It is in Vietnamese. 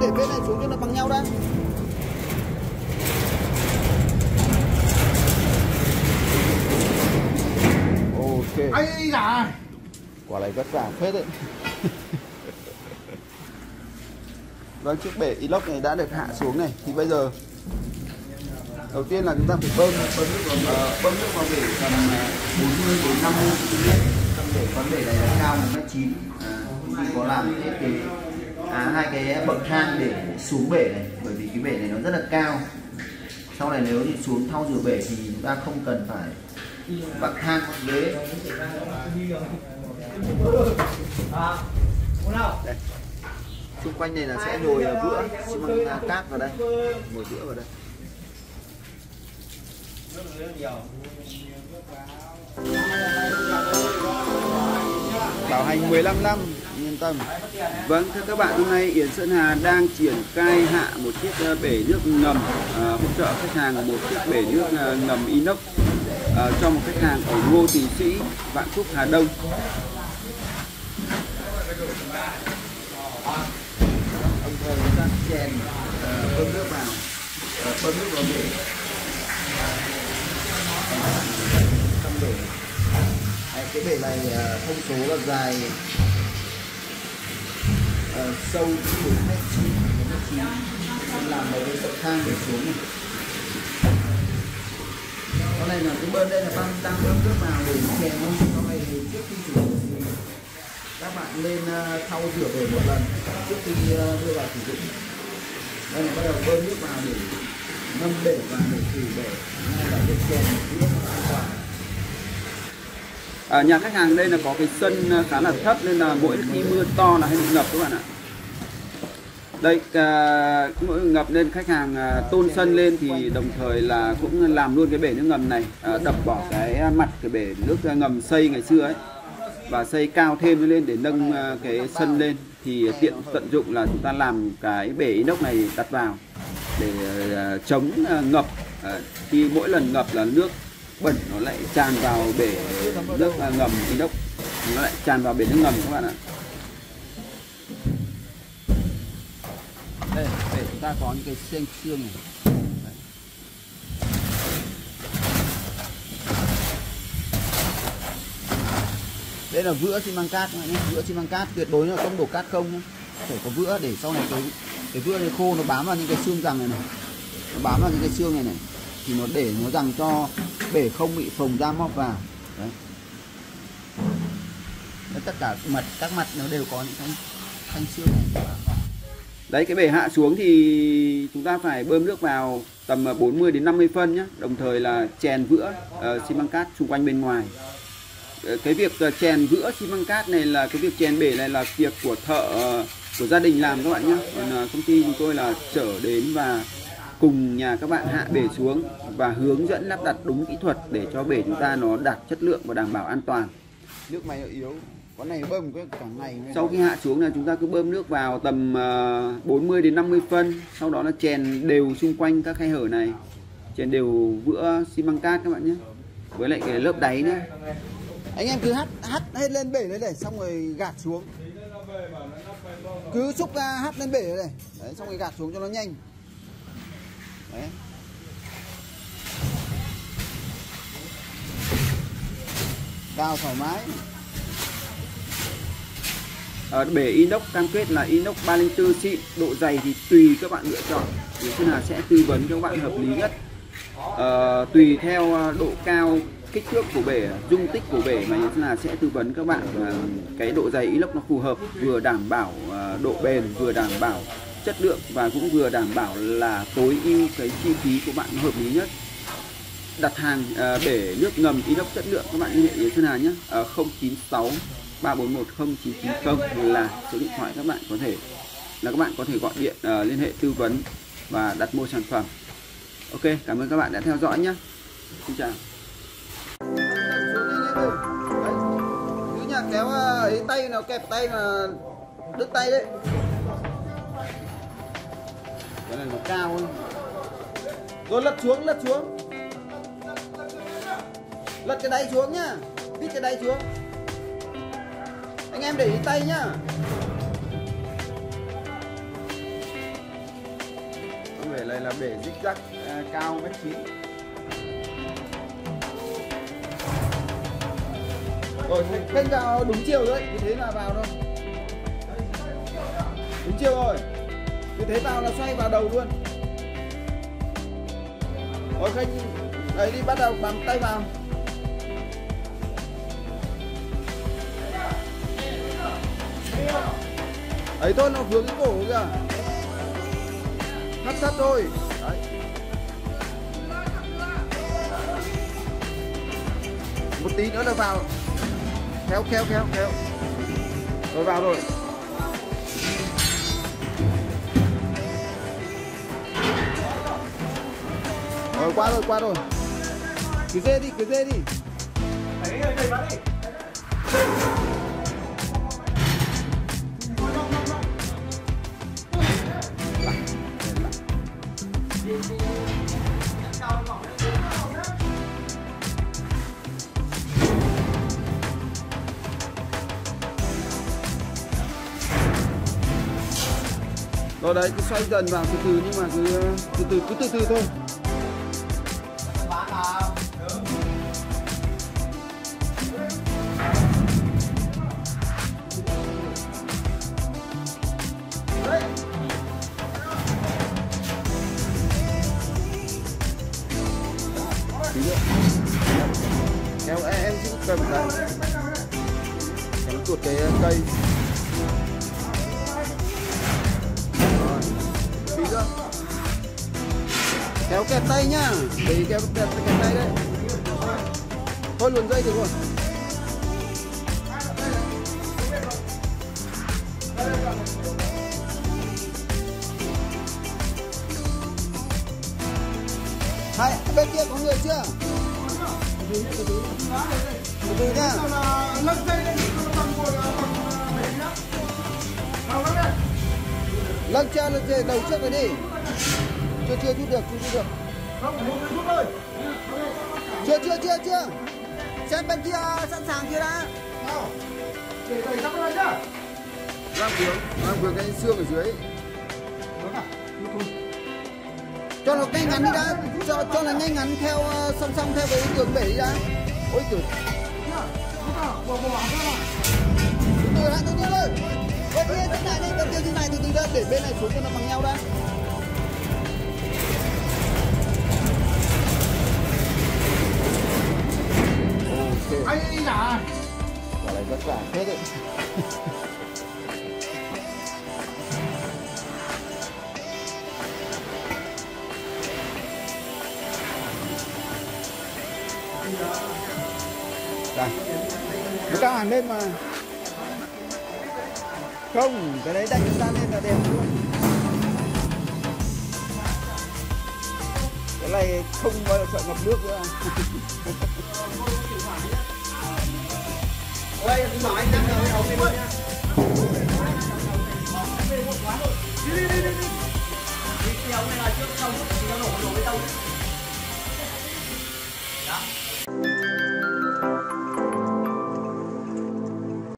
để bên này xuống cho nó bằng nhau đã. Ok. Ấy da. Quả này vất vả phết đấy. Vâng chiếc bể inox này đã được hạ xuống này. Thì bây giờ đầu tiên là chúng ta phải bơm bơm nước vào uh, bơm nước vào bể tầm uh, 40 đến 50 cm trong bể con bể này là cao một mét chín. À, có làm thiết kế à, hai cái bậc thang để xuống bể này bởi vì cái bể này nó rất là cao. Sau này nếu đi xuống thau rửa bể thì chúng ta không cần phải bậc thang hoặc ghế. Đây xung quanh này là sẽ nhồi vữa à, xi măng cát vào đây. Nhồi vữa vào đây. Bảo hành 15 năm yên tâm. Vâng thưa các bạn hôm nay Yến Sơn Hà đang triển khai hạ một chiếc ờ, bể nước ngầm à, hỗ trợ khách hàng một chiếc bể nước ờ, ngầm inox à, cho một khách hàng ở Ngô Thị Sĩ Vạn Phúc Hà Đông. Ông thời đang chèn bơm nước vào. Bơm nước vào bể. Trong bể cái bể này thông số là dài uh, sâu 4 mét chín mét chín. Làm một cái bậc thang để xuống này. Con này là cái bơm đây là đang đang bơm nước vào để chèn không con này thì trước khi sử dụng thì các bạn lên uh, thau rửa về một lần trước khi uh, đưa vào sử dụng. Đây là bắt đầu bơm nước vào để ngâm để và để thử để ngay là để chèn nước an toàn. À, nhà khách hàng đây là có cái sân ờ, khá là thấp nên là mỗi khi mưa to là hay bị ngập các bạn ạ? Đây à, mỗi ngập nên khách hàng à, tôn sân lên thì đồng thời là cũng làm luôn cái bể nước ngầm này à, đập bỏ cái mặt cái bể nước ngầm xây ngày xưa ấy và xây cao thêm lên để nâng à, cái sân lên. Thì tiện tận dụng là chúng ta làm cái bể inox này đặt vào để à, chống à, ngập. À, khi mỗi lần ngập là nước bẩn nó lại tràn vào bể nước à, ngầm ngầm inox nó lại tràn vào bể nước ngầm các bạn ạ. Đây để chúng ta có những cái xương xương này. Đây là vữa xi măng cát nhé. Vữa xi măng cát tuyệt đối là không đổ cát không nhé. Phải có vữa để sau này cái cái vữa này khô nó bám vào những cái xương rằng này này. Nó bám vào những cái xương này này thì nó để nó rằng cho bể không bị phồng ra móc vào. Đấy. Tất cả mặt các mặt nó đều có những cái thanh xương này. Đấy cái bể hạ xuống thì chúng ta phải bơm nước vào tầm 40 đến 50 phân nhé đồng thời là chèn vữa uh, xi măng cát xung quanh bên ngoài. Ờ, cái việc ờ, chèn vữa xi măng cát này là cái việc chèn bể này là việc của thợ của gia đình làm các bạn nhé còn công ty chúng tôi là trở đến và cùng nhà các bạn hạ bể xuống và hướng dẫn lắp đặt đúng kỹ thuật để cho bể chúng ta nó đạt chất lượng và đảm bảo an toàn. Nước máy yếu con này bơm cái cả ngày sau khi hạ xuống là chúng ta cứ bơm nước vào tầm 40 đến 50 phân sau đó là chèn đều xung quanh các khe hở này. Chèn đều vữa xi măng cát các bạn nhé. Với lại cái lớp đáy nữa anh em cứ hắt hắt hết lên bể đấy này xong rồi gạt xuống. Cứ xúc ra hắt lên bể đấy, này. Đấy xong rồi gạt xuống cho nó nhanh đấy. Cao thoải mái. Ờ, Ở bể inox cam kết là inox 304 xịn độ dày thì tùy các bạn lựa chọn. Thì thế là sẽ tư vấn cho các bạn hợp lý nhất. À, tùy theo ờ, độ cao kích thước của bể dung tích của bể mà như thế sẽ tư vấn các bạn cái độ dày inox nó phù hợp vừa đảm bảo độ bền vừa đảm bảo chất lượng và cũng vừa đảm bảo là tối ưu cái chi phí của bạn hợp lý nhất. Đặt hàng à, bể nước ngầm inox chất lượng các bạn liên hệ với Sơn Hà nhé. À, 096 341 0990 là số điện thoại các bạn có thể là các bạn có thể gọi điện ờ, liên hệ tư vấn và đặt mua sản phẩm. Ok cảm ơn các bạn đã theo dõi nhé. Xin chào. Cứ nhà kéo ờ, ấy tay nào kẹp tay mà đứt tay đấy cái này nó cao hơn. Rồi lật xuống lật xuống. Lật cái đáy xuống nhá. Vít cái đáy xuống. Anh em để ý tay nhá. Này là bể dích rắc à, cao mét chín. Rồi kênh vào đúng chiều đấy. Như thế là vào thôi. Đúng chiều rồi như thế vào là xoay vào đầu luôn. Rồi kênh đấy đi, bắt đầu bằng tay vào. Ấy thôi, nó vướng cái cổ kìa. Thắt thắt thôi. Đấy. Một tí nữa là vào. Kéo kéo kéo kéo rồi vào rồi. Rồi qua rồi qua rồi. Cứ dê đi cứ dê đi. Đấy, đẩy vào đi. rồi đấy cứ xoay dần vào từ từ nhưng mà cứ từ từ cứ từ từ thôi em, em giữ cầm cái em tuột cái cây. Rồi. Tí nữa Kéo kẹt tay nhá. Để kéo kẹt, kẹt tay đấy. Thôi luồn dây được rồi Hai, bên kia có người chưa? Từ từ nhá Lật dây lên, nó bằng cha lên trên đầu trước rồi đi Chưa chưa chút được, chưa chút được Chưa chưa chưa chưa Xem bên kia sẵn sàng chưa đã Để đẩy ra bên này nhá. Đang vướng, đang vướng cái xương ở dưới Đúng à? Đúng rồi. Cho nó ngay ngắn đi đã. Cho, cho nó ngay ngắn theo ờ, song song theo cái đường bể đi đã. Ôi trời. Từ đã, từ từ thôi Bên kia thế này đây, bên kia thế này từ từ đã Để bên này xuống cho nó bằng nhau đã. Ok. Ai da. Quả này vất vả thế đấy đây chúng ta hàng lên mà không cái đấy đánh chúng ta lên là đẹp luôn cái này không bao giờ sợ ngập nước nữa Ôi, bảo anh đang ở đầu nha. Đi đi đi đi. Kéo này là trước sau lúc nó nổ nổ bê tông. Đó.